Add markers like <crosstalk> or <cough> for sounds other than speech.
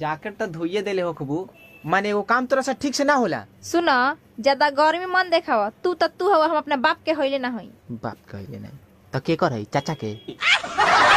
Jacket तो धोइए देले हो खबू। माने वो काम तोरा से ठीक से ना होला? सुना ज़्यादा गर्मी मन देखाव तू त तू हवा हम अपने बाप के होइले ना होई। बाप के होइले नहीं। तो के कर है चाचा के? <laughs>